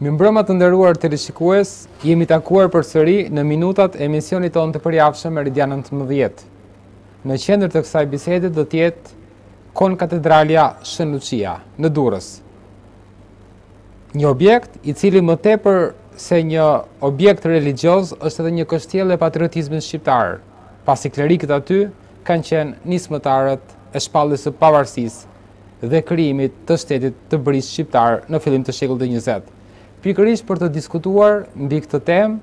Mirëmbrëma të nderuar teleshikues, jemi takuar përsëri në minutat e emisionit tonë të përjavshëm Meridian nëntëmbëdhjetë. Në qendrë të kësaj bisede do të jetë konkatedralja Shën Luçia, në Durrës. Një objekt, i cili më tepër se një objekt religjioz, është edhe një kështjellë e patriotizmit shqiptar, pasi klerikët aty kanë qenë nismëtarët e shpalljes së pavarësisë dhe krijimit të shtetit të ri shqiptar në fillim të shekullit të njëzet. Pikërisht për të diskutuar mbi këtë temë,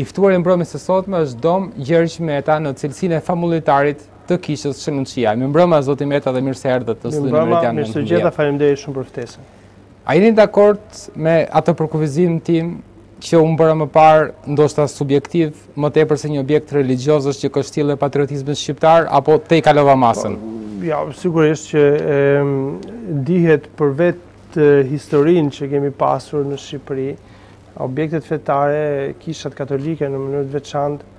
I ftuari i mbrëmjes së sotme është Dom Gjergj Meta në cilësinë e famullitarit të Kishës Shën Luçia. Mirëmbrëma zoti Meta dhe mirë se erdhët në studion e Meridian nëntëmbëdhjetë. Mirëmbrëma, mirë se ju gjeta, faleminderit shumë për ftesën. A jeni dakord me atë përkufizim tim që unë bëra më parë, ndoshta subjektiv, më tepër se një objekt religjioz është një kështjellë e patriotizmit shqiptar apo e tejkalova masën? Jo, sigurisht që dihet për vetë historinë që kemi pasur në Shqipëri, Objektet fetare, kishat katolike në mënyrë të veçantë,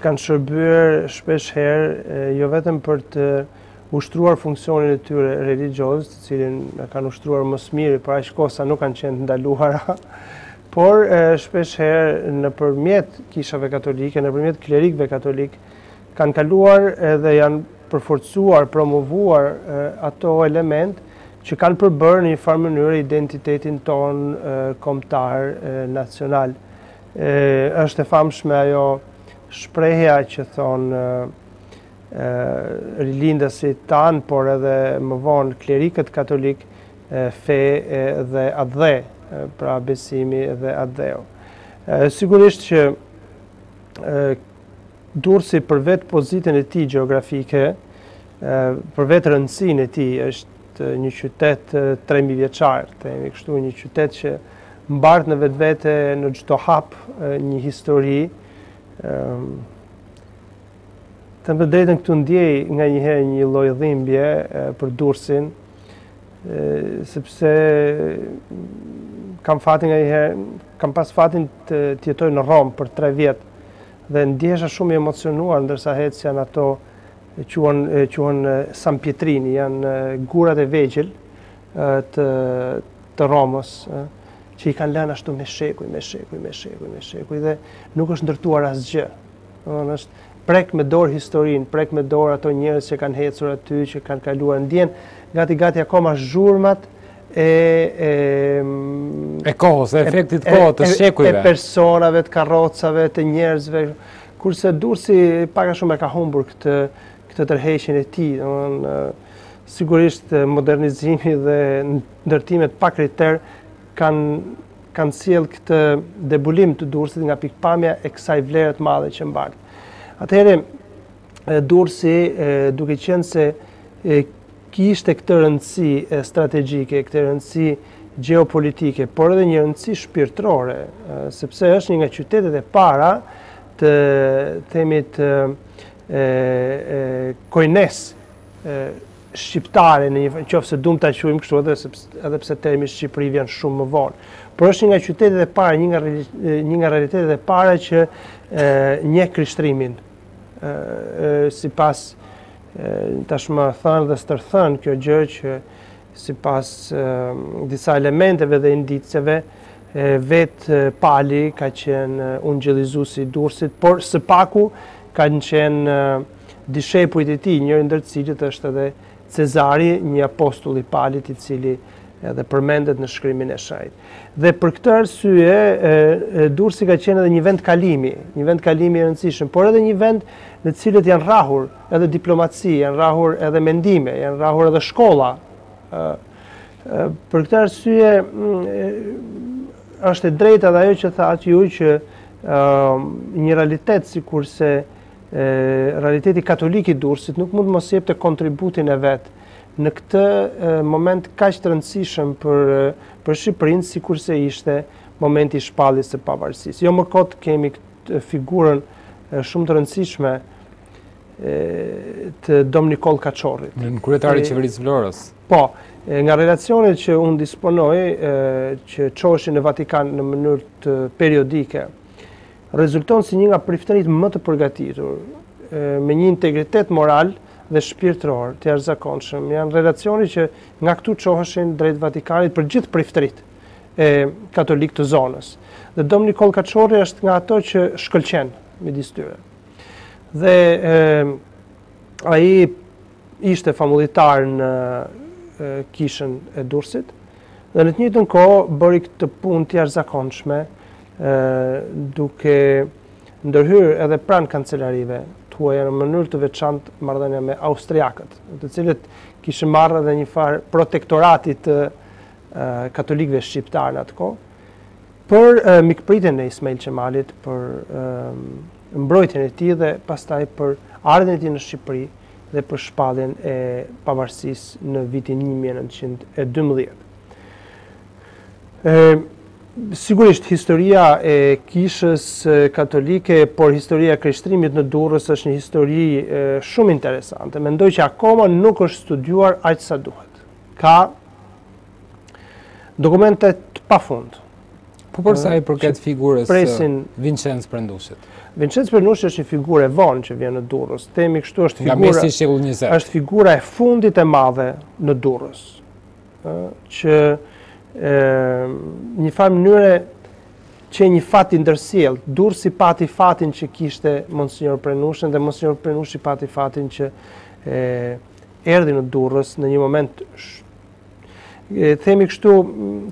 kanë shërbyer shpesh herë jo vetëm për të ushtruar funksionin e tyre religjioz, të cilin e kanë ushtruar më së miri për aq kohë sa nuk kanë qenë të ndaluara, por shpesh herë nëpërmjet kishave katolike, nëpërmjet klerikëve katolikë, Kanë kaluar edhe janë përforcuar, promovuar ato elementë që kanë përbërë në një farë mënyre identitetin tonë kombëtar nacional. Është e famshme ajo shprehja që thonë rilindasit tanë, por edhe më vonë klerikët katolikë, fe dhe atdhe, pra besimi dhe atdheu. Sigurisht që Durrësi për vetë pozitën e tij gjeografike, për vetë rëndësinë e tij, është një qytet tre mijë vjeçar, të themi kështu, një qytet që mbart në vetvete në çdo hap një histori. Ëm Të them të drejtën këtu ndjej nganjëherë një lloj dhimbje për Durrësin, sepse kam fatin nganjëherë, kam pas fatin të, të jetoj në Romë për tre vjet Dhe ndjehesha shumë i emocionuar ndërsa ec janë ato quhen quhen San Pietrini, janë gurat e vegjël të të Romës, që i kanë lënë ashtu me shekuj, me shekuj, me shekuj, me shekuj dhe nuk është ndërtuar asgjë. Domethënë është prek me dorë historinë, prek me dorë ato njerëz që kanë hecur aty, që kanë kaluar, ndjen, gati gati akoma zhurmat e kohës, e efektit kohë të shekujve. E personave, të karrocave, të njerëzve. Kurse Durrësi pak a shumë e ka humbur këtë, këtë tërheqjen e tij. Sigurisht modernizimi dhe ndërtimet pa kriter kanë kanë sjellë këtë dobësim të Durrësit nga pikëpamja e kësaj vlere të madhe që mbart. Atëherë, Durrësi, duke qenë se kishte këtë rëndësi strategjike, këtë rëndësi gjeopolitike, por edhe një rëndësi shpirtërore, sepse është një nga qytetet e para të themi të koinesë shqiptare në qoftë se duam ta quajmë kështu edhe pse edhe pse termi Shqipëri vjen shumë më vonë. Por është një nga qytetet e para, një nga një nga realitetet e para që njeh krishterimin sipas tashmë thënë dhe stërthënë kjo gjë që sipas disa elementeve dhe indicieve, vetë Pali ka qenë ungjillizuesi i Durrësit, por së paku kanë qenë dishepujt e tij, njëri ndër të cilët është edhe Cezari, një apostull i Palit i cili edhe përmendet në Shkrimin e Shenjtë. Dhe për këtë arsye, Durrësi ka qenë edhe një vend kalimi, një vend kalimi i rëndësishëm, por edhe një vend në të cilin janë rrahur edhe diplomaci, janë rrahur edhe mendime, janë rrahur edhe shkolla. Për këtë arsye është e drejtë edhe ajo që thatë ju që një realitet si kurse realiteti katolik i Durrësit nuk mund të mos jepte kontributin e vet Në këtë moment kaq të rëndësishëm për për Shqipërinë sikurse ishte momenti i shpalljes së pavarësisë. Jo më kot kemi këtë figurën shumë të rëndësishme të Dom Nikol Kaçorrit. Nënkryetari i qeverisë së Vlorës. Po, nga relacionet që unë disponoj, që çoheshin në Vatikan në mënyrë të periodike, rezulton si një nga priftërit më të përgatitur, me një integritet moral, dhe shpirtëror të jashtëzakonshëm janë relacione që nga këtu çoheshin drejt Vatikanit për gjithë priftërit katolikë të zonës. Dhe Dom Nikoll Kaçorri është nga ato që shkëlqen midis tyre. Dhe ai ishte famullitar në kishën e Durrësit dhe në të njëjtën kohë bëri këtë punë të jashtëzakonshme duke Ndërhyrë edhe pranë kancelarive të huaja në mënyrë të veçantë marrëdhënia me austriakët, të cilët kishin marrë edhe një farë protektorati të katolikëve shqiptarë në atë kohë, për mikpritjen e Ismail Qemalit, për mbrojtjen e tij dhe pastaj për ardhjen e tij në Shqipëri dhe për shpalljen e pavarësisë në vitin 1912. Sigurisht, historia e kishës katolike, por historia e krishtërimit në Durrës është një histori shumë interesante. Mendoj që akoma nuk është studiuar aq sa duhet. Ka dokumente të pafund. Po për sa i përket figurës së Vinçenc Prendushit. Vinçenc Prendushi është një figurë e vonë që vjen në Durrës. Themi kështu është figura. Nga mesi i shekullit 20. Është figura e fundit e madhe në Durrës. që një farë mënyre qe një fat i ndërsjell, Durrësi pati fatin që kishte Monsinjor Prenushin dhe Monsinjor Prenushi pati fatin që e, erdhi në Durrës në një moment e, themi kështu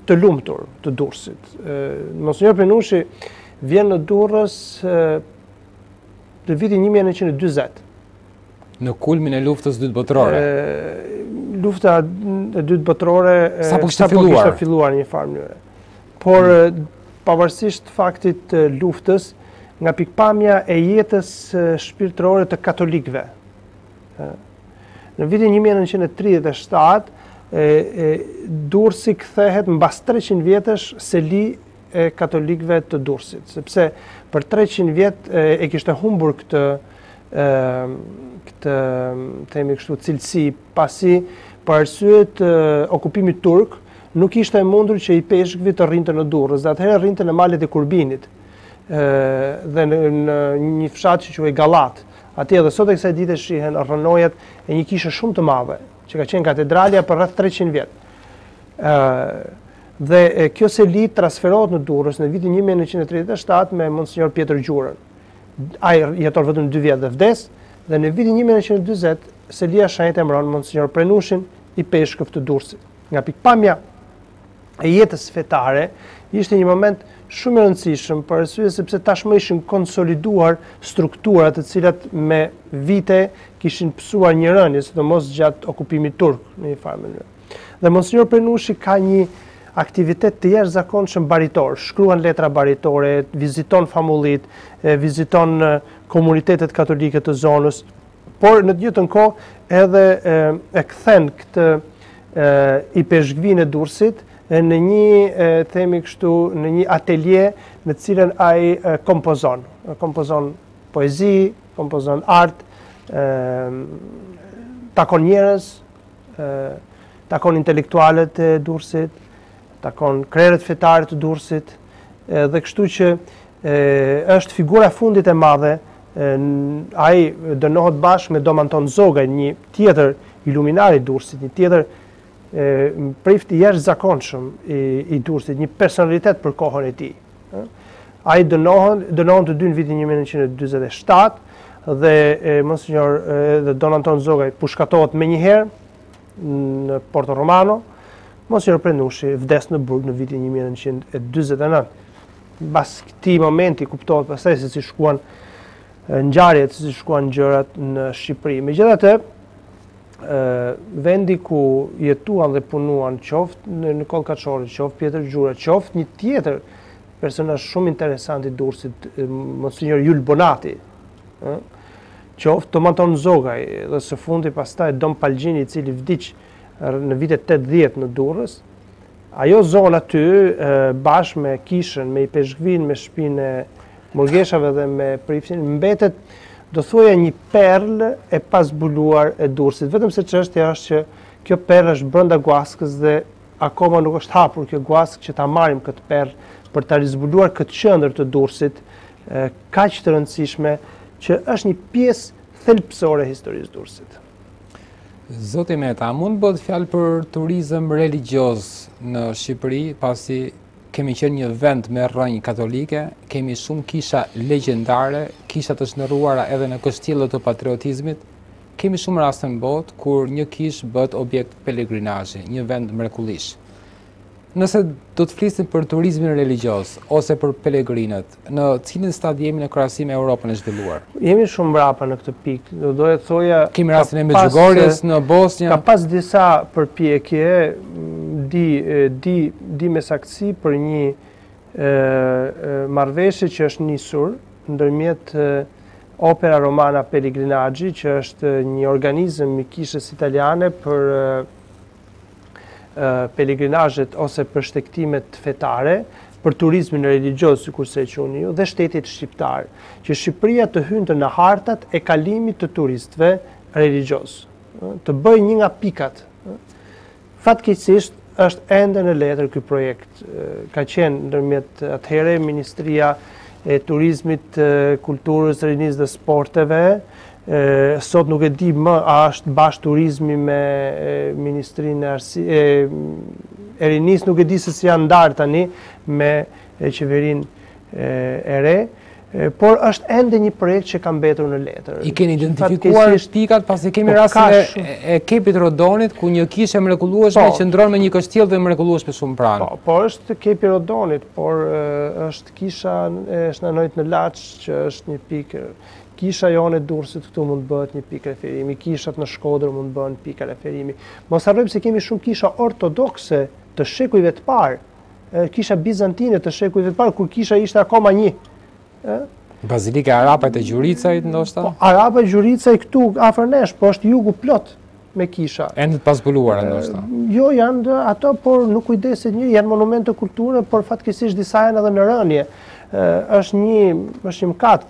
të lumtur të Durrësit. Monsinjor Prenushi vjen në Durrës në vitin 1940. Në kulmin e luftës së dytë botërore. Lufta e dytë botërore... Sapo kishte filluar? Sapo kishte filluar në një farë mënyre. Por, mm. pavarësisht faktit të luftës, nga pikëpamja e jetës shpirtërore të katolikëve. Në vitin 1937, Durrësi kthehet mbas 300 vjetësh seli e katolikëve të Durrësit, sepse për 300 vjet e kishte humbur këtë ë këtë themi kështu cilësi, pasi për arsye të okupimit turk nuk ishte e mundur që ipeshkvi të rrinte në Durrës, dhe atëherë rrinte në malet e Kurbinit dhe në, në një fshat që quhej Gallatë. Atje edhe sot e kësaj dite shihen rrënojat e një kishe shumë të madhe, që ka qenë katedralja për rreth 300 vjet. ë Dhe kjo seli transferohet në Durrës në vitin një mijë e nëntëqind e tridhjetë e shtatë me monsinjor Pjetër Gjurën. Ai jeton vetëm dy vjet dhe vdes, dhe në vitin një mijë e nëntëqind e dyzet Selia e Shenjtë emëron monsinjor Prenushin ipeshkëv të Durrësit. Nga pikëpamja e jetës fetare, ishte një moment shumë i rëndësishëm për arsye sepse tashmë ishin konsoliduar struktura të cilat me vite kishin pësuar një rënie, sidomos gjatë okupimit turk në një farë mënyre. Dhe Monsinjor Prenushi ka një aktivitet të jashtëzakonshëm baritor, shkruan letra baritore, viziton famullitë, viziton komunitetet katolike të zonës, por në të njëjtën kohë edhe e kthen këtë ipeshkvinë e Durrësit në një themi kështu në një atelje në të cilën ai kompozon, kompozon poezi, kompozon art, takon njerëz, takon intelektualët e Durrësit, takon krerët fetarë të Durrësit, dhe kështu që është figura e fundit e madhe, ai dënohet bashkë me Dom Anton Zogaj, një tjetër iluminar i Durrësit, një tjetër prift i jashtëzakonshëm i, i Durrësit, një personalitet për kohën e tij. Ai dënohen, dënohen të dy në vitin 1947 dhe e, Monsignor dhe Don Anton Zogaj pushkatohet menjëherë në Porto Romano, Monsignor Prenushi vdes në burg në vitin 1949. Pas këtij momenti kuptohet pastaj se si shkuan ngjarjet, se si shkuan gjërat në Shqipëri. Megjithatë, vendi ku jetuan dhe punuan qoftë Nikoll Kaçori, qoftë Pjetër Gjura, qoftë një tjetër personazh shumë interesant i Durrësit, Monsinjor Jul Bonati, ë? Qoftë Dom Anton Zogaj dhe së fundi pastaj Dom Pal Gjini i cili vdiq në vitet 80 në Durrës, Ajo zonë aty bashkë me kishën, me ipeshkvinë, me shpinë e murgeshave dhe me priftin, mbetet do thuaja një perlë e pazbuluar e Durrësit. Vetëm se çështja është që kjo perlë është brenda guaskës dhe akoma nuk është hapur kjo guaskë që ta marrim këtë perlë për ta rizbuluar këtë qendër të Durrësit, kaq të rëndësishme që është një pjesë thelbësore e historisë së Durrësit. Zoti Meta, a mund të bëhet fjalë për turizëm religjioz në Shqipëri, pasi kemi qenë një vend me rrënjë katolike, kemi shumë kisha legjendare, kisha të shndërruara edhe në kështjella të patriotizmit, kemi shumë raste në botë kur një kishë bëhet objekt pelegrinazhi, një vend mrekullish. Nëse do të flisnim për turizmin religjioz ose për pelegrinët, në cilin stad jemi në krahasim me Europën e zhvilluar? Jemi shumë mbrapa në këtë pikë. Do doja të thoja Kemi rastin e Medjugorjes në Bosnjë. Ka pas disa përpjekje, di di di me saktësi për një marrëveshje që është nisur ndërmjet Opera Romana Pellegrinaggi, që është një organizëm i Kishës Italiane për pelegrinazhet ose për shtegtimet fetare, për turizmin religjioz, sikurse e quni ju, dhe shtetit shqiptar, që Shqipëria të hynte në hartat e kalimit të turistëve religjioz, të bëhej një nga pikat. Fatkeqësisht, është ende në letër ky projekt, ka qenë ndërmjet atëhere Ministria e Turizmit, Kulturës, Rinisë dhe Sporteve, Sot nuk e di më a është bashkë turizmi me ministrinë e arsi e rinisë nuk e di se si janë ndarë tani me qeverinë e re por është ende një projekt që ka mbetur në letër. I keni identifikuar pikat pasi kemi po, rastin e, e Kepit të Rodonit ku një kishë e mrekullueshme po. qëndron me një kështjellë dhe mrekullueshme shumë pranë. Po, po është Kepi i Rodonit, por është kisha e Shna Ndojt në Laç që është një pikë Kisha jonë e Durrësit këtu mund të bëhet një pikë referimi, kishat në Shkodër mund të bëhen pika referimi. Mos harrojmë se kemi shumë kisha ortodokse të shekujve të parë, kisha bizantine të shekujve të parë, kur kisha ishte akoma një. Bazilika e Arapajt e Gjuricajt, ndoshta? Po, Arapajt e Gjuricajt këtu, afër nesh, po është jugu plot. me kisha. Ende të pazbuluara ndoshta. Jo, janë ato, por nuk kujdeset njeri, janë monumente kulture, por fatkeqësisht disa janë edhe në rënie. është një, është një mkat.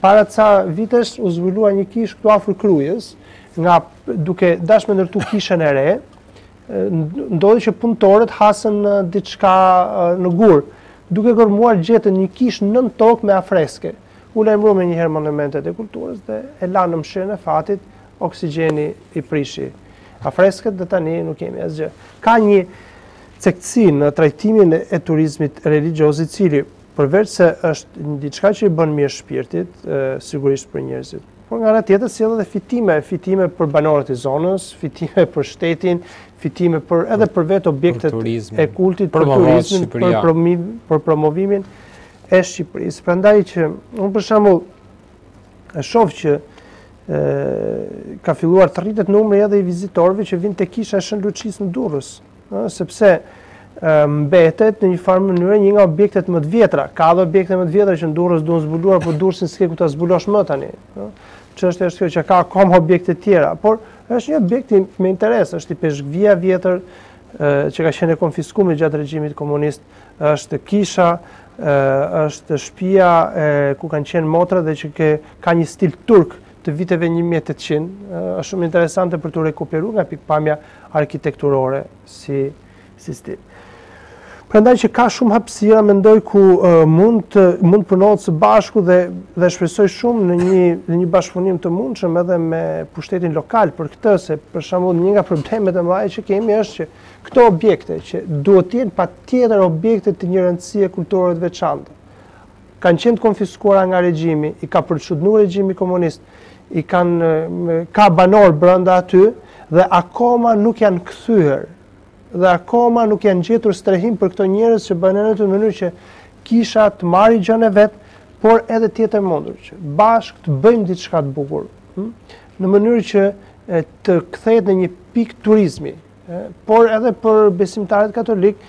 Para ca vitesh u zbulua një kishë këtu afër Krujës, nga duke dash me ndërtu kishën e re, ndodhi që punëtorët hasën diçka në gur, duke gërmuar gjetën një kishë nën tokë me afreske. U lajmëruan menjëherë monumentet e kulturës dhe e lanë në mëshirën e fatit, Oksigjeni i prishi afresket dhe tani nuk kemi asgjë. Ka një cektësi në trajtimin e turizmit religjioz i cili përveçse është një diçka që i bën mirë shpirtit, sigurisht për njerëzit. Por nga ana tjetër sjell edhe fitime, fitime për banorët e zonës, fitime për shtetin, fitime për edhe për vetë objektet e kultit, për turizmin, për, për promovimin e Shqipërisë. Prandaj që unë për shembull e shoh që e, ka filluar të rritet numri edhe i vizitorëve që vijnë te kisha e Shën Luçisë në Durrës, ë, sepse mbetet në një farë mënyre një nga objektet më të vjetra. Ka dhe objekte më të vjetra që në Durrës duan zbuluar, por Durrësin s'ke ku ta zbulosh më tani, ë. Çështja është kjo që ka kom objekte të tjera, por është një objekt me interes, është ipeshkvia e vjetër që ka qenë konfiskuar gjatë regjimit komunist Është kisha, është shpia ku kanë qenë motrat dhe që ka një stil turk të viteve 1800. është shumë interesante për t'u rekuperuar nga pikpamja arkitekturore si, si stil. Prandaj që ka shumë hapësira, mendoj ku mund të mund punohet së bashku dhe dhe shpresoj shumë në një në një bashkëpunim të mundshëm edhe me pushtetin lokal për këtë se për shembull një nga problemet e mëdha që kemi është që Këto objekte, që duhet të jenë patjetër objekte të një rëndësie kulturore të veçantë, kanë qenë të konfiskuara nga regjimi, i ka përçudnuar regjimi komunist, i kanë ka banor brenda aty dhe akoma nuk janë kthyer dhe akoma nuk janë gjetur strehim për këto njerëz që bënë në atë mënyrë që kisha të marrë gjën e vet, por edhe të jetë e mundur që bashkë të bëjmë diçka të bukur. Hm? në mënyrë që të kthehet në një pikë turizmi, por edhe për besimtarët katolik,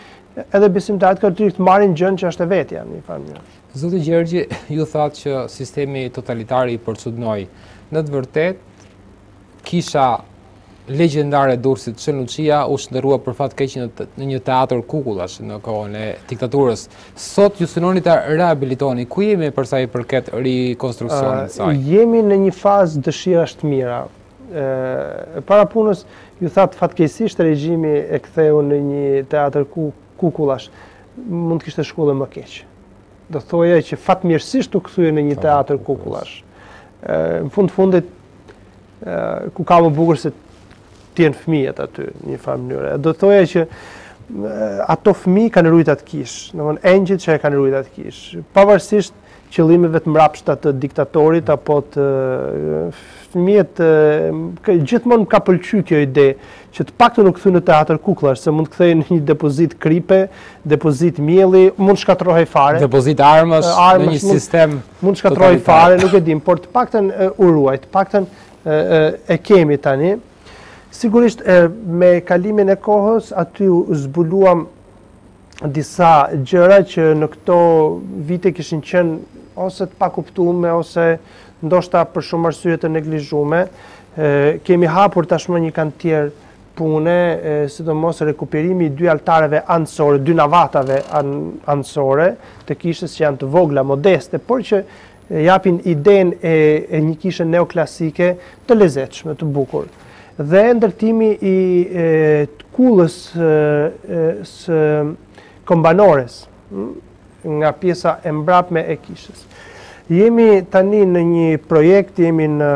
edhe besimtarët katolik të marrin gjën që është e vetja, në një farë mënyre. Zoti Gjergji ju thatë që sistemi totalitar i përçudnoi. Në të vërtet, kisha legjendare e Durrësit Shën Luçia u shndërrua për fat të keq në një teatër kukullash në kohën e diktaturës. Sot ju synoni ta rehabilitoni, ku jemi për sa i përket rikonstruksionit të saj? Jemi në një fazë dëshirash të mira. Para punës, ju thatë fatkeqësisht regjimi e ktheu në një teatër kukullash. Mund të kishte shkuar dhe më keq. Do të thoja që fatmirësisht u kthye në një teatër kukullash. Në fund të fundit ku ka më bukur se të jenë fëmijët aty në një farë mënyre. Do të thoja që ato fëmijë kanë rujt atë kish, domethënë engjëjt që e kanë rujt atë kish, pavarësisht qëllimeve të mrapshta të diktatorit apo të fëmijët gjithmonë më ka pëlqy kjo ide që të paktën u kthy në teatër kuklash, se mund të kthehej në një depozit kripe, depozit mielli, mund të shkatërrohej fare. Depozit armësh, në një sistem Mund të shkatërrohej fare, nuk e dim, por të paktën u ruaj, të paktën e kemi tani. Sigurisht me kalimin e kohës aty zbuluam disa gjëra që në këto vite kishin qenë ose të pakuptume, ose ndoshta për shumë arsye të neglizhume, kemi hapur tashmë një kantier pune, sidomos rekuperimi i dy altareve anësore, dy navatave anësore të kishës që janë të vogla, modeste, por që japin idenë e, e një kishe neoklasike të lezetshme, të bukur. Dhe ndërtimi i e, kullës e, së kombanores, nga pjesa e mbrapme e kishës. Jemi tani në një projekt, jemi në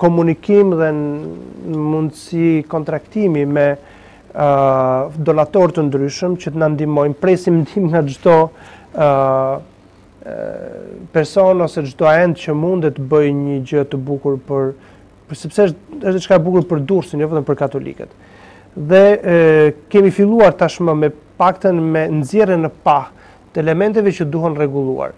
komunikim dhe në mundësi kontraktimi me donatorë të ndryshëm që të na ndihmojnë, presim ndihmë nga çdo person ose çdo ent që mundet të bëjë një gjë të bukur për sepse është është diçka e bukur për Durrësin, jo vetëm për katolikët. Dhe kemi filluar tashmë me paktën me nxjerrjen në pah të elementeve që duhen rregulluar,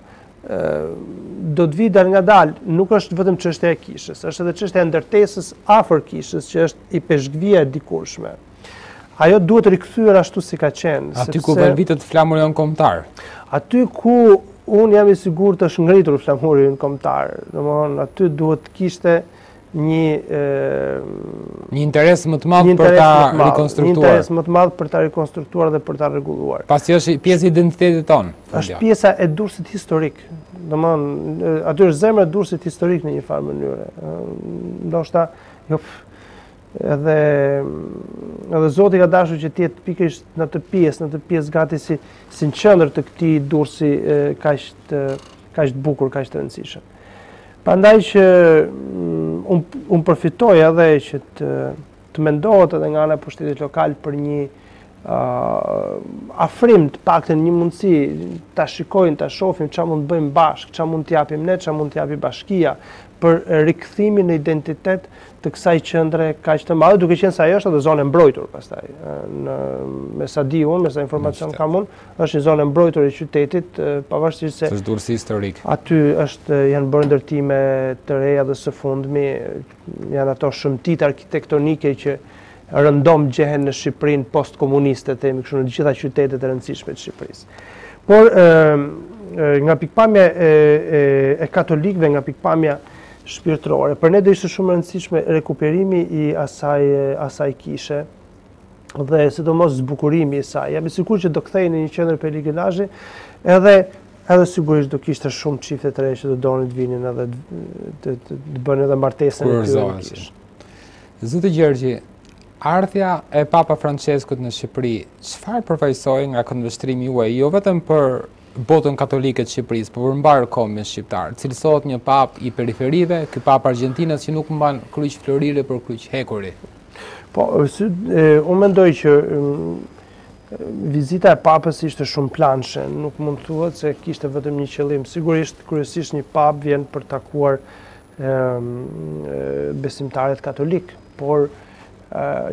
do të vijë dalngadalë, nuk është vetëm çështja e kishës, është edhe çështja e ndërtesës afër kishës që është ipeshkvia e dikurshme. Ajo duhet të rikthehet ashtu si ka qenë, sepse Aty ku bën vitet flamuri ynë kombëtar. Aty ku un jam i sigurt është ngritur flamuri ynë kombëtar. Domethënë aty duhet të kishte një një interes më të madh për ta rikonstruktuar. Një interes më të madh për ta rikonstruktuar dhe për ta rregulluar. Pasi është pjesë e identitetit tonë. Është pjesa e Durrësit historik. Domethënë, aty është zemra e Durrësit historik në një farë mënyre. Ndoshta jo edhe edhe Zoti ka dashur që të jetë pikërisht në atë pjesë, në atë pjesë gati si si në qendër të këtij Durrësi kaq të kaq të bukur, kaq të rëndësishëm. Prandaj që un un përfitoj edhe që të të mendohet edhe nga ana e pushtetit lokal për një ë afrim të paktën një mundësi ta shikojnë, ta shohim ça mund të bëjmë bashkë, ça mund të japim ne, ça mund të japë bashkia për rikthimin në identitet të kësaj qendre kaq të madhe, duke qenë se ajo është edhe zonë e mbrojtur pastaj. Me sa di unë, me sa informacion kam unë, Është një zonë e mbrojtur e qytetit, pavarësisht se... Është Durrësi historik. Aty është, janë bërë ndërtime të reja dhe së fundmi, janë ato shëmtitë arkitektonike që rëndom gjehen në Shqipërinë post-komuniste, të themi kështu në të gjitha qytetet e rëndësishme të Shqipërisë. Por, nga pikëpamja e katolikve, nga pikëpamja shpirtërore, për ne do ishte shumë e rëndësishme rekuperimi i asaj kishe, dhe sidomos zbukurimi i saj. Jam i sigurt që do kthehej në një qendër pelegrinazhi, edhe edhe sigurisht do kishte shumë çifte të reja që do donin të vinin edhe të të, të bënin edhe martesën e tyre. Zoti Gjergji, ardhja e Papa Françeskut në Shqipëri, çfarë përfaqësoi nga këndvështrimi juaj, jo vetëm për botën katolike të Shqipërisë, por për mbarë kombin shqiptar. Cilësohet një papë i periferive, ky papë argjentinas që nuk mban kryq floriri por kryq hekuri. Po, unë mendoj që vizita e papës ishte shumë planëshe, nuk mund të thuhet se kishte vetëm një qëllim. Sigurisht, kryesisht një papë vjen për takuar besimtarët katolikë, por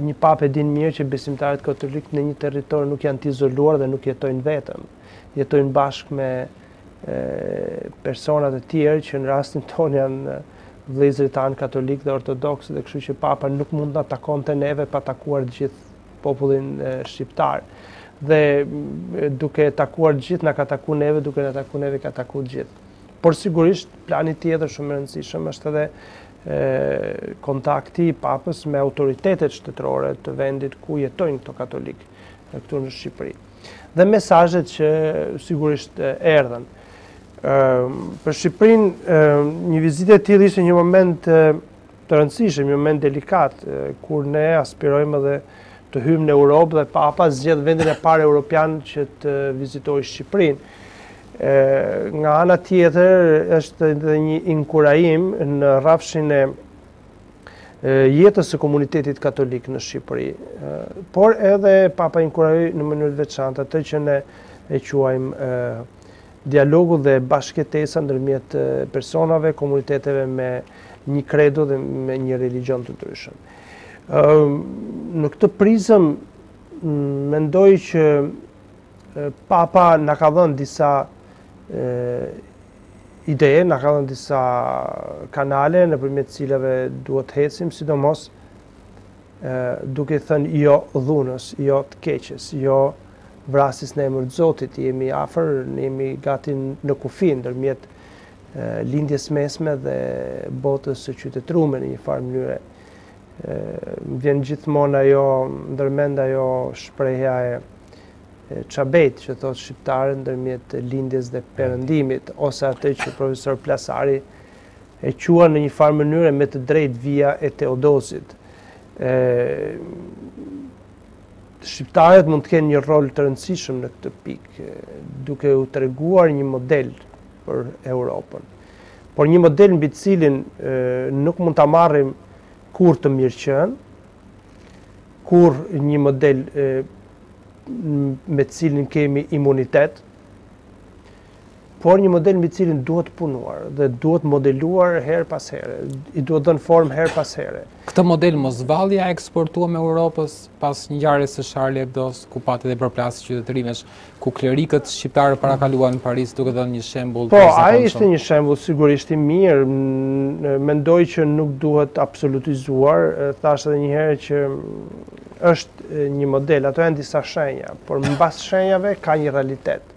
një papë e din mirë që besimtarët katolikë në një territor nuk janë të izoluar dhe nuk jetojnë vetëm. Jetojnë bashkë me personat e tjerë që në rastin tonë janë vëllezërit tanë katolikë dhe ortodoksë dhe kështu që papa nuk mund të takonte neve pa takuar të gjithë popullin shqiptar dhe duke takuar të gjithë na ka taku neve duke na taku neve ka taku të gjithë por sigurisht plani tjetër shumë i rëndësishëm është edhe kontakti i papës me autoritetet shtetërore të vendit ku jetojnë këto katolikë këtu në Shqipëri Dhe mesazhet që sigurisht erdhën. Për Shqipërinë, një vizitë e tillë ishte një moment i rëndësishëm, një moment delikat, kur ne aspirojmë edhe të hyjmë në Europë dhe papa zgjedh vendin e parë europian që të vizitojë Shqipërinë. Nga ana tjetër, është dhe një inkurajim në rafshin e jetës së komunitetit katolik në Shqipëri, por edhe papa inkurajoi në mënyrë të veçantë atë që ne e quajmë dialogu dhe bashkëjetesa ndërmjet personave, komuniteteve me një kredo dhe me një religjion të ndryshëm. Në këtë prizëm mendoj që papa na ka dhënë disa Ide na ka dhënë disa kanale nëpërmjet të cilave duhet të ecim, sidomos duke i thënë jo dhunës, jo të keqes, jo vrasjes në emër të Zotit, jemi afër, ne jemi gati në kufi ndërmjet Lindjes së Mesme dhe botës së qytetrume në një farë mënyre. Më vjen gjithmonë ajo ndërmend ajo shprehja e Çabejt, që thotë shqiptarët ndërmjet lindjes dhe perëndimit, ose atë që profesor Plasari e quan në një farë mënyre me të drejtë vija e Teodosit. Shqiptarët mund të kenë një rol të rëndësishëm në këtë pikë, duke u treguar një model për Europën. Por një model mbi të cilin nuk mund ta marrim kurrë të mirëqenë, Kurrë një model me të cilin kemi imunitet, por një model me të cilin duhet punuar dhe duhet modeluar herë pas here, i duhet dhënë formë herë pas here. Këtë model mos vallë ia eksportuam Europës pas ngjarjes së Charlie Hebdo's ku pati dhe përplasje qytetërimesh. ku klerikët shqiptarë parakaluan në Paris duke dhënë një shembull të jashtëzakonshëm. Po, ai ishte një shembull sigurisht i mirë, mendoj që nuk duhet absolutizuar, thashë edhe një herë që është një model, ato janë disa shenja, por mbas shenjave ka një realitet.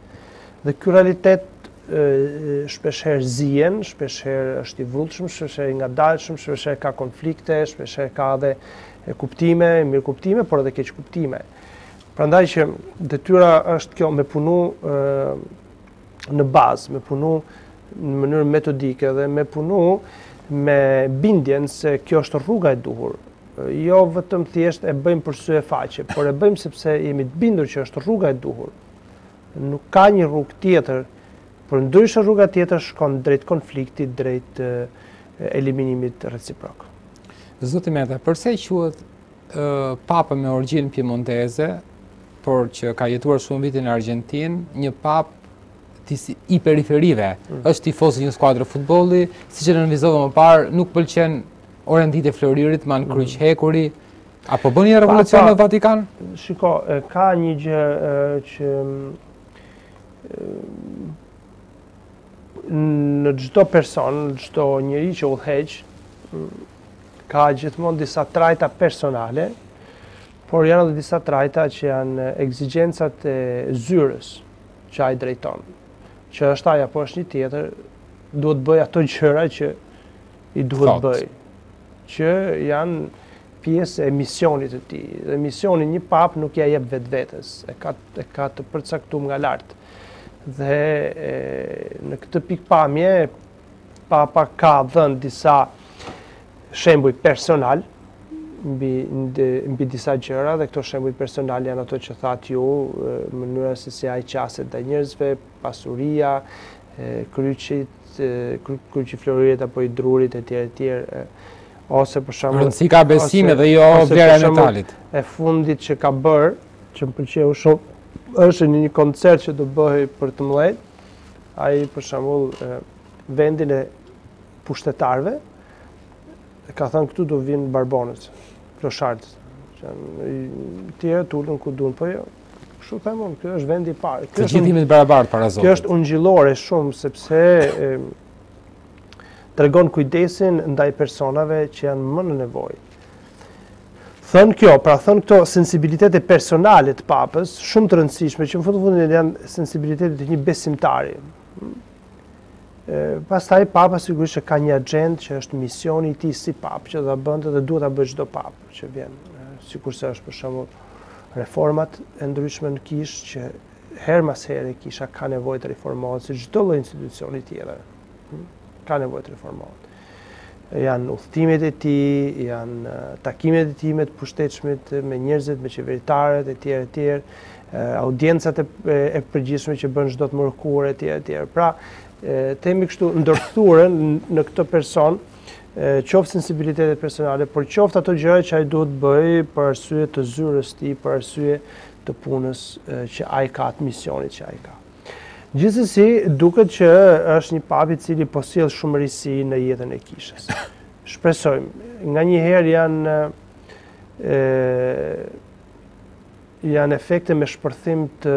Dhe ky realitet shpeshherë zien, shpeshherë është i vullshëm, shpeshherë i ngadalshëm, shpeshherë ka konflikte, shpeshherë ka edhe kuptime, mirëkuptime, por edhe keqkuptime. Pra ndaj që detyra është kjo me punu në bazë, me punu në mënyrë metodike dhe me punu me bindjen se kjo është rruga e duhur. Jo vetëm thjesht e bëjmë për sy e faqe, por e bëjmë sepse jemi të bindur që është rruga e duhur. Nuk ka një rrugë tjetër, përndryshe rruga tjetër shkon drejt konfliktit, drejt eliminimit reciprok. Zoti Meta, përse i quhet Papë me origjinë piemonteze, por që ka jetuar shumë vite në Argjentinë, një papë i periferive, mm. është tifoz i një skuadre futbolli, siç e nënvizove më parë, nuk pëlqen orendit e floririt, man mm. kryq hekuri, a po bën një revolucion në Vatikan? Shiko, ka një gjë që në çdo person, në çdo njeri që udhëheq, Ka gjithmonë disa trajta personale, por janë edhe disa trajta që janë ekzigjencat e zyrës që ai drejton. Që është ai apo është një tjetër, duhet të bëjë ato gjëra që i duhet të bëjë. Që janë pjesë e misionit të tij. Dhe misionin një papë nuk ia jep vetvetes, e ka, e ka të përcaktum nga lart. Dhe e, në këtë pikëpamje, Papa ka dhënë disa shembuj personal mbi mbi disa gjëra dhe këto shembuj personal janë ato që thatë ju, mënyra se si ai qaset ndaj njerëzve, pasuria, kryqit, kryqi i floririt apo i drurit e tjerë e tjerë, ose për shembull... Rëndësi ka besimi dhe jo vlera e metalit. E fundit që ka bërë, që më pëlqeu shumë, është një koncert që do bëhej për të mbledh, Ai, për shembull, vendin e pushtetarëve, ka thënë këtu do vijnë barbonët, kloshardët, të tjerët të ulen ku dun, po jo, kështu them unë, kjo është vendi i parë. Të gjithë jemi të barabartë para Zotit. Kjo është ungjillore shumë, sepse tregon kujdesin ndaj personave që janë më në nevojë. Thënë kjo, pra thënë këto sensibilitete personale të papës, shumë të rëndësishme, që në fund të fundit janë sensibilitete të një besimtari. Pastaj, papa sigurisht që ka një agjendë që është misioni i tij si papë, që do e bënte dhe duhet ta bëjë çdo papë që vjen, sikurse është për shembull reformat e ndryshme në kishë që herë mas herë kisha ka nevojë të reformohet si çdo lloj institucioni tjetër. Ka nevojë të reformohet. Janë udhëtimet e tij, janë takimet e tij me të pushtetshmit, me njerëzit, me qeveritarët, e tjerë, e tjerë, audiencat e përgjithshme që bën çdo të mërkurë, e tjerë, e tjerë. Pra, të themi kështu ndërthuren në këtë person, qoftë sensibilitetet personale, por qoftë ato gjëra që ai duhet të bëjë për arsye të zyrës së tij, për arsye të punës që ai ka, të misionit që ai ka. Gjithsesi, duket që është një papë i cili po sjell shumë risi në jetën e kishës. Shpresojmë, nganjëherë janë e, janë efekte me shpërthim të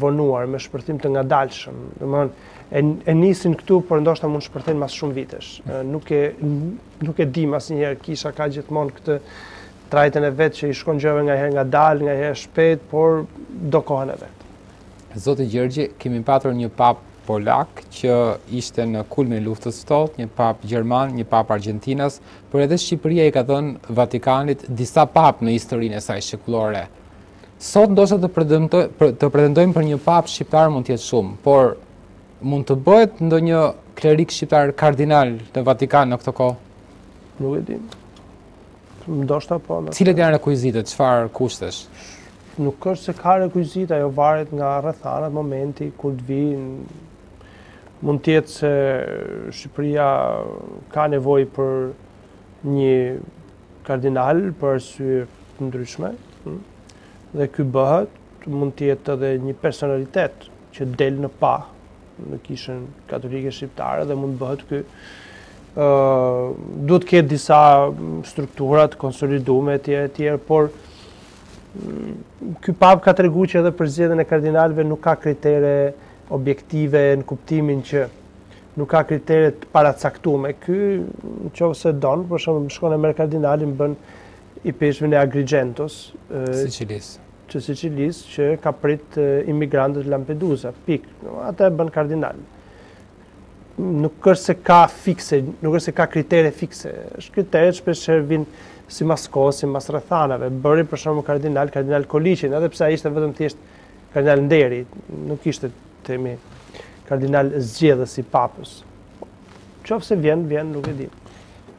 vonuar, me shpërthim të ngadalshëm. Domethënë, e, e nisin këtu, por ndoshta mund të shpërthejnë mas shumë vitesh. Nuk e nuk e dimë asnjëherë kisha ka gjithmonë këtë trajtën e vet që i shkon gjëve ngaherë ngadalë, ngaherë shpejt, por do kohën e vet. Zoti Gjergji, kemi patur një papë polak që ishte në kulmin e luftës së ftohtë, një papë gjerman, një papë argjentinas, por edhe Shqipëria i ka dhënë Vatikanit disa papë në historinë e saj shekullore. Sot ndoshta të pretendojmë të pretendojmë për një papë shqiptar mund të jetë shumë, por mund të bëhet ndonjë klerik shqiptar kardinal në Vatikan në këtë kohë? Nuk e di. Ndoshta po. Cilat janë rekuizitet, çfarë kushtesh? Nuk është se ka rekuizita, ajo varet nga rrethanat, momenti kur të vijë. Mund të jetë se Shqipëria ka nevojë për një kardinal për arsye të ndryshme. Hm? Dhe ky bëhet, mund të jetë edhe një personalitet që del në pah në kishën katolike shqiptare dhe mund të bëhet ky duhet të ketë disa struktura të konsolidume etj etj por mm, ky papë ka tregu që edhe për zgjedhjen e kardinalëve nuk ka kritere objektive në kuptimin që nuk ka kritere të paracaktume ky në qoftë se don për shembull shkon e merr kardinalin bën ipeshkvin e Agrigentos Sicilisë të Sicilisë që ka prit imigrantët e Lampedusa, pik, atë e bën kardinal. Nuk është se ka fikse, nuk është se ka kritere fikse, është kritere që vijnë simas kohës, simas rrethanave, bëri për shembull kardinal, kardinal Koliqin, edhe pse ai ishte vetëm thjesht kardinal nderi, nuk ishte të themi kardinal zgjedhës i papës. Qoftë se vjen, vjen, nuk e di.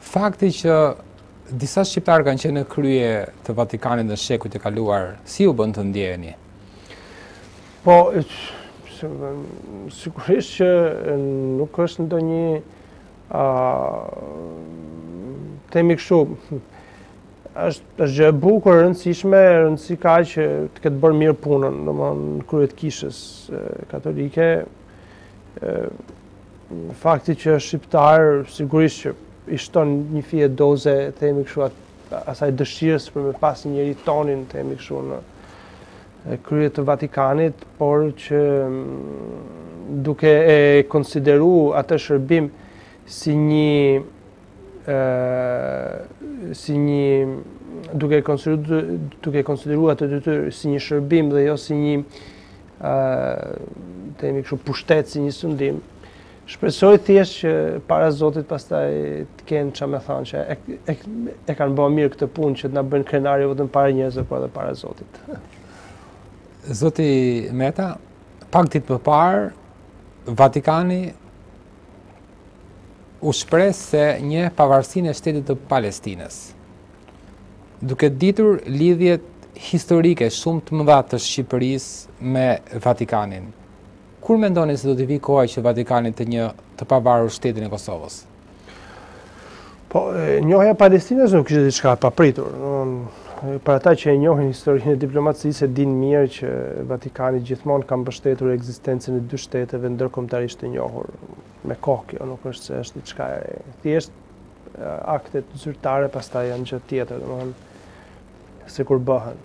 Fakti që Disa shqiptarë kanë qenë në krye të Vatikanit në shekujt e kaluar, si ju bën të ndjeheni? Po, sigurisht që nuk është ndonjë themi kështu është është gjë e bukur, e rëndësishme, rëndësi ka që të ketë bërë mirë punën, në më në krye të kishës katolike, Fakti që është shqiptar, sigurisht që i shton një fije doze, themi kështu, asaj dëshirës për me pas një njëri tonin, themi kështu, në kryet të Vatikanit, por që mm, duke e konsideru atë shërbim si një si një duke konsideru duke konsideru atë detyrë si një shërbim dhe jo si një të themi kështu pushtet si një sundim, shpresoj thjesht që para Zotit pastaj të kenë ça me thanë që e, e, e kanë ba mirë këtë punë që të na bëjnë krenar jo vetëm para njerëzve, por edhe para Zotit. Zoti Meta, pak ditë më parë, Vatikani u shpreh se njeh pavarësinë e shtetit të Palestinës. Duke ditur lidhjet historike shumë të mëdha të Shqipërisë me Vatikanin, kur mendoni se do t'i vijë koha që Vatikani të njohë të pavarur shtetin e Kosovës? Po, njohja e Palestinës nuk ishte diçka e papritur. Për ata që e njohin historinë e diplomacisë e dinë mirë që Vatikani gjithmonë ka mbështetur ekzistencën e dy shteteve ndërkombëtarisht të njohur. Me kohë kjo nuk është se është diçka e thjeshtë, aktet zyrtare pastaj janë gjë tjetër, domethënë se kur bëhen.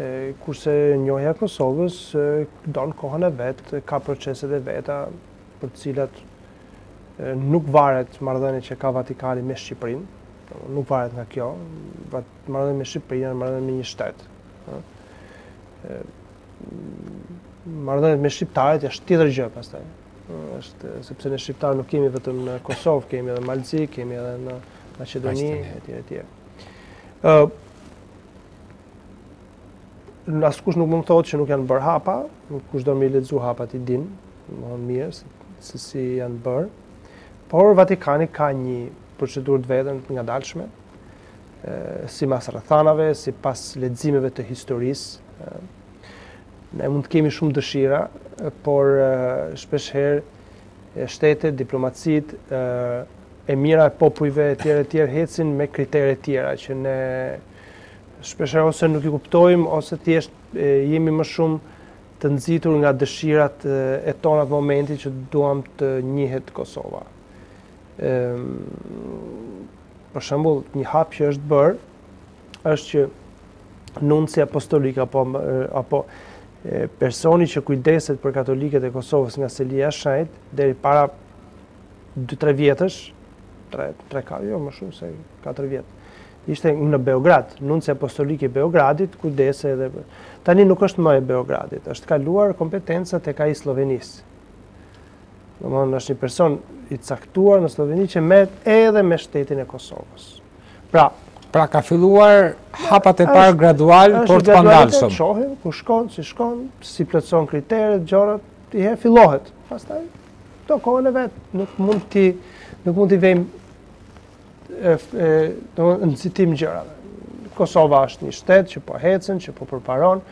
E, kurse njohja e Kosovës don kohën e vet, ka proceset e veta, për të cilat nuk varet marrëdhënia që ka Vatikani me Shqipërinë, nuk varet nga kjo, marrëdhëniet me Shqipërinë janë marrëdhënie me një shtet. Marrëdhënia me shqiptarët është tjetër gjë pastaj. Është sepse ne shqiptarë nuk kemi vetëm në Kosovë, kemi edhe në Mal të Zi, kemi edhe në Maqedoni etj etj. Ë Askush nuk mund të thotë që nuk janë bërë hapa, nuk kush do me i lexu hapat i din, domethënë mirë, se si janë bërë. Por Vatikani ka një procedurë të vetën të ngadalshme, simbas rrethanave, sipas leximeve të historisë. Ne mund të kemi shumë dëshira, por shpesh herë shtetet, diplomacitë, e mira e popujve e tjera, e tjera hecin me kritere të tjera që ne nështë Shpeshherë ose nuk i kuptojmë, ose thjesht jemi më shumë të nxitur nga dëshirat e tona të momentit që duam të njihet Kosova. Për shembul, një hap që është bërë, është që nunci apostolik apo, apo personi që kujdeset për katolikët e Kosovës nga Selia e Shenjtë, deri para 2-3 vjetësh, 3-4, jo më shumë se 4 vjet, Ishte në Beograd, nunci apostolik i Beogradit, kujdesej edhe... Tani nuk është më i Beogradit, është kaluar kompetenca tek ai i Slovenisë. Domethënë është një person i caktuar në Sloveni që merret edhe me shtetin e Kosovës. Pra, pra ka filluar hapat e parë gradualë, por të pandalshëm. Është gradual të ku shkon, si shkon, si plotëson kriteret, gjërat, i he, fillohet. Pastaj, do kohën e vet, nuk mund t'i, nuk mund t'i vejmë e, e nxitim gjërave. Kosova është një shtet që po ecën, që po përparon.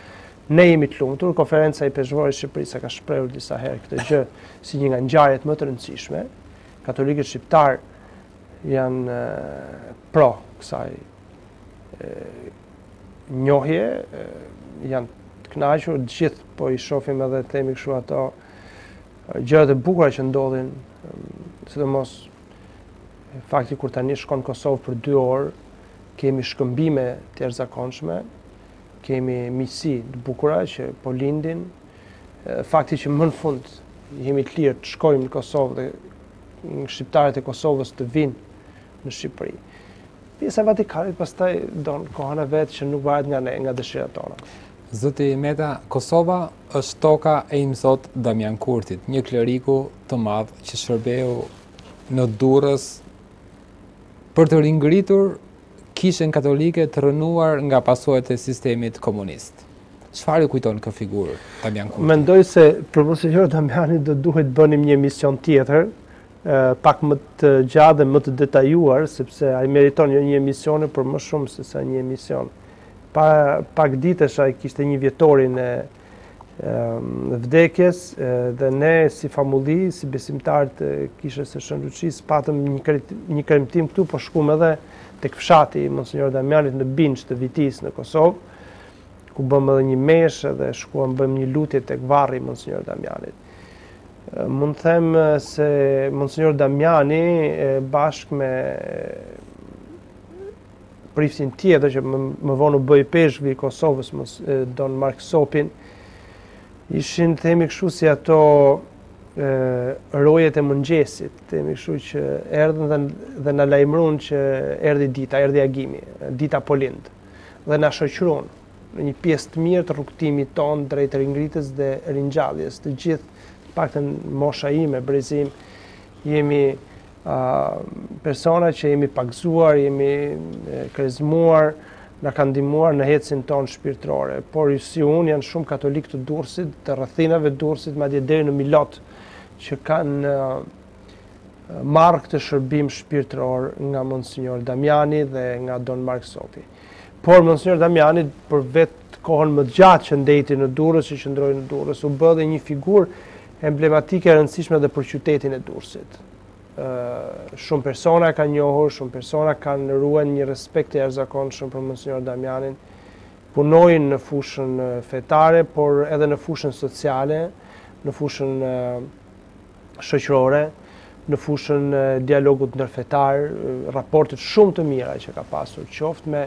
Ne jemi të lumtur, konferenca ipeshkvore e Shqipërisë ka shprehur disa herë këtë gjë si një nga ngjarjet më të rëndësishme. Katolikët shqiptarë janë pro kësaj njohje, janë të kënaqur, të gjithë po i shohim edhe themi kështu ato gjërat e bukura që ndodhin, sidomos Fakti kur tani shkon Kosovë për dy orë, kemi shkëmbime të jashtëzakonshme, kemi miqësi të bukura që po lindin, fakti që më në fund jemi të lirë të shkojmë në Kosovë edhe shqiptarët e Kosovës të vijnë në Shqipëri. Pjesa e Vatikanit pastaj don kohën e vet që nuk varet nga ne, nga dëshirat tona. Zoti Meta, Kosova është toka e imzot Damjan Kurtit, një kleriku të madh që shërbeu në Durrës për të ringritur kishën katolike të rrënuar nga pasojat e sistemit komunist. Çfarë ju kujton kjo figurë Damjan Kurti? Mendoj se për Monsinjor Damjanin do të duhej të bënim një emision tjetër, pak më të gjatë dhe më të detajuar, sepse ai meriton jo një emision, por më shumë sesa një emision. Para pak ditësh ai kishte një vjetorin e vdekjes dhe ne si famulli, si besimtarë të kishës së Shën Luçis, patëm një kremtim këtu, po shkuam edhe tek fshati i Monsinjor Damjanit në Binç të Vitisë në Kosovë, ku bëmë edhe një meshë dhe shkuam bëmë një lutje tek varri i Monsinjor Damjanit. Mund të them se Monsinjor Damjani bashkë me Priftin tjetër që më vonë u bë ipeshkvi i Kosovës, Don Mark Sopin, ishin, themi kështu, si ato rojet e mëngjesit, të themi kshu që erdhën dhe, dhe na lajmërun që erdhi dita, erdhi agimi, dita po lind, dhe na shoqërun në një pjesë të mirë të rrugëtimit tonë drejt ringritës dhe ringjalljes. Të gjithë, paktën mosha ime, brezi im, jemi Persona që jemi pagëzuar, jemi krezmuar, na kanë ndihmuar në ecjen tonë shpirtërore, por si unë janë shumë katolikë të Durrësit, të rrethinave të Durrësit, madje deri në Milot që kanë marrë këtë shërbim shpirtëror nga Monsinjor Damiani dhe nga Don Mark Sopi. Por Monsinjor Damiani për vetë kohën më gjatë që ndejti në Durrës, që qëndroi në Durrës, u bë dhe një figurë emblematike e rëndësishme dhe për qytetin e Durrësit. Shumë persona e kanë njohur, shumë persona kanë, ruajnë një respekt të jashtëzakonshëm për Monsinjor Damianin, punoi në fushën fetare, por edhe në fushën sociale, në fushën shoqërore, në fushën e dialogut ndërfetar, raportet shumë të mira që ka pasur, qoftë me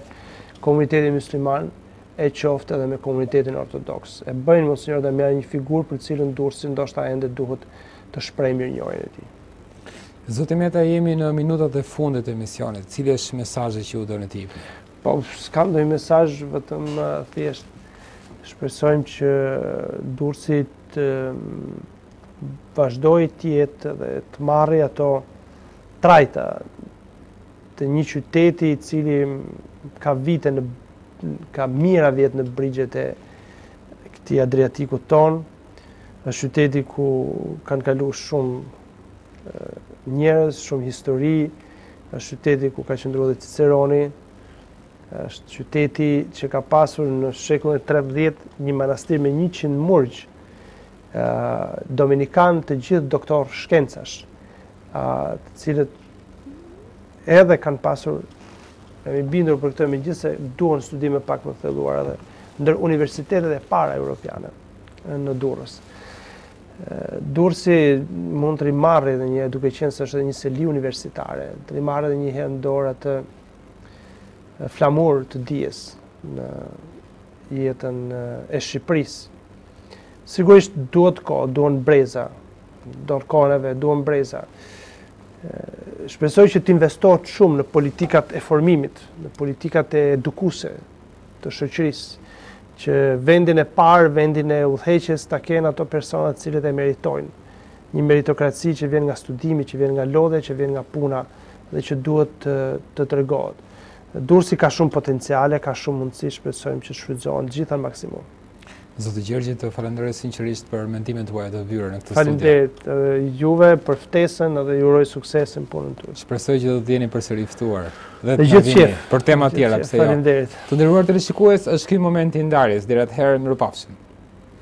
komunitetin musliman, e qoftë edhe me komunitetin ortodoks. E bëjnë Monsinjor Damianin një figurë për të cilën Durrësi ndoshta ende duhet të shprehë mirënjohjen e tij. Zoti Meta, jemi në minutat e fundit të emisionit, cili është mesazhi që ju do na jepni? Po, s'kam ndonjë mesazh, vetëm thjesht, shpresojmë që Durrësi të vazhdojë të jetë dhe të marrë ato trajta të një qyteti i cili ka vite, ka mijëra vjet në brigjet e këtij Adriatikut tonë, është qyteti ku kanë kaluar shumë njerëz, shumë histori, është qyteti ku ka qëndruar dhe Ciceroni, është qyteti që ka pasur në shekullin e 13 një manastir me 100 murgj, Dominikanë të gjithë doktorë shkencash, të cilët edhe kanë pasur, jam i bindur për këtë, megjithëse duhen studime pak më të thelluara edhe, ndër universitetet e para europiane në Durrës. Durrësi mund të rimarrë edhe një, duke qenë se është edhe një seli universitare, të rimarrë edhe një herë në dorë atë flamur të dijes në jetën e Shqipërisë. Sigurisht duhet kohë, duhen breza, do kohën e vet, duhen breza. Shpresoj që t'investohet shumë në politikat e formimit, në politikat edukuese të shoqërisë, që vendin e parë, vendin e udhëheqjes ta kenë ata persona të cilët e meritojnë. Një meritokraci që vjen nga studimi, që vjen nga lodhja, që vjen nga puna dhe që duhet të tregohet. Durrësi ka shumë potenciale, ka shumë mundësi, shpresojmë që të shfrytëzohen të gjitha në maksimum. Zoti Gjergji, të falenderoj sinqerisht për mendimet tuaja të vyera në këtë studio. Faleminderit edhe juve për ftesën dhe ju uroj suksese në punën tuaj. Shpresoj që do të jeni përsëri i ftuar dhe të vini për tema të tjera, pse jo. Faleminderit. Të nderuar teleshikues, është ky momenti i ndarjes, deri atëherë mirupafshim.